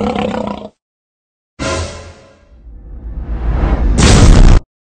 Oh.